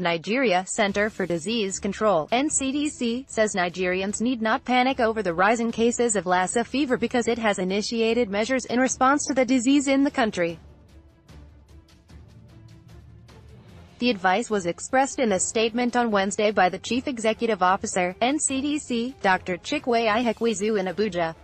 The Nigeria Center for Disease Control, NCDC, says Nigerians need not panic over the rising cases of Lassa fever because it has initiated measures in response to the disease in the country. The advice was expressed in a statement on Wednesday by the Chief Executive Officer, NCDC, Dr. Chikwe Ihekweazu in Abuja.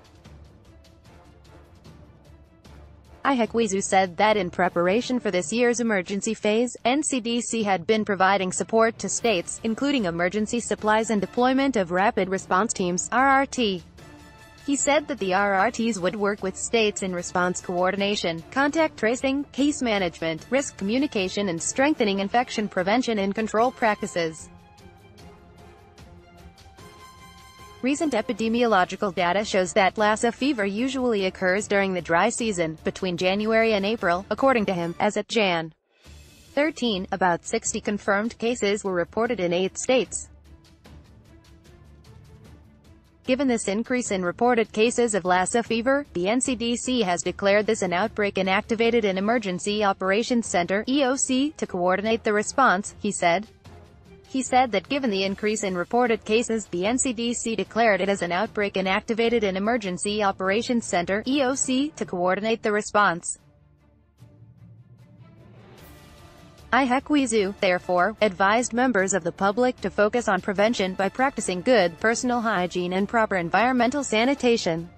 Ihekweazu said that in preparation for this year's emergency phase, NCDC had been providing support to states, including emergency supplies and deployment of Rapid Response Teams RRT. He said that the RRTs would work with states in response coordination, contact tracing, case management, risk communication and strengthening infection prevention and control practices. Recent epidemiological data shows that Lassa fever usually occurs during the dry season, between January and April, according to him, as at Jan. 13, about 60 confirmed cases were reported in eight states. Given this increase in reported cases of Lassa fever, the NCDC has declared this an outbreak and activated an Emergency Operations Center EOC, to coordinate the response, he said. He said that given the increase in reported cases, the NCDC declared it as an outbreak and activated an Emergency Operations Center EOC, to coordinate the response. Ihekweazu, therefore, advised members of the public to focus on prevention by practicing good personal hygiene and proper environmental sanitation.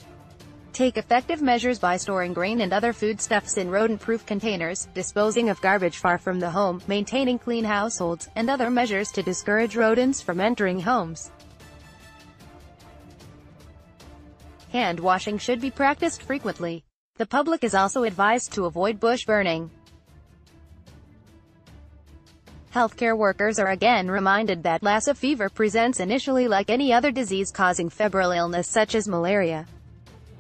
Take effective measures by storing grain and other foodstuffs in rodent-proof containers, disposing of garbage far from the home, maintaining clean households, and other measures to discourage rodents from entering homes. Hand washing should be practiced frequently. The public is also advised to avoid bush burning. Healthcare workers are again reminded that Lassa fever presents initially like any other disease causing febrile illness such as malaria.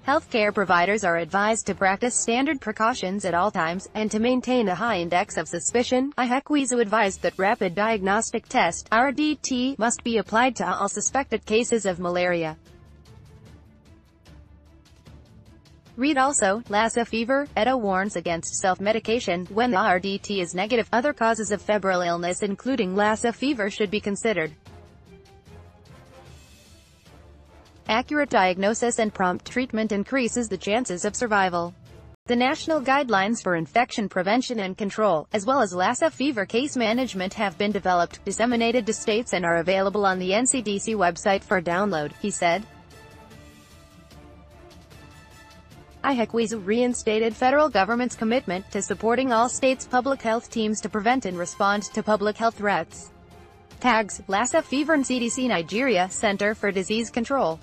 Healthcare providers are advised to practice standard precautions at all times, and to maintain a high index of suspicion. Ihekweazu advised that rapid diagnostic test, RDT, must be applied to all suspected cases of malaria. Read also, Lassa fever, ETA warns against self-medication, when the RDT is negative. Other causes of febrile illness including Lassa fever should be considered. Accurate diagnosis and prompt treatment increases the chances of survival. The national guidelines for infection prevention and control, as well as Lassa fever case management have been developed, disseminated to states and are available on the NCDC website for download, he said. Ihekweazu reinstated federal government's commitment to supporting all states' public health teams to prevent and respond to public health threats. Tags, Lassa fever and CDC Nigeria Center for Disease Control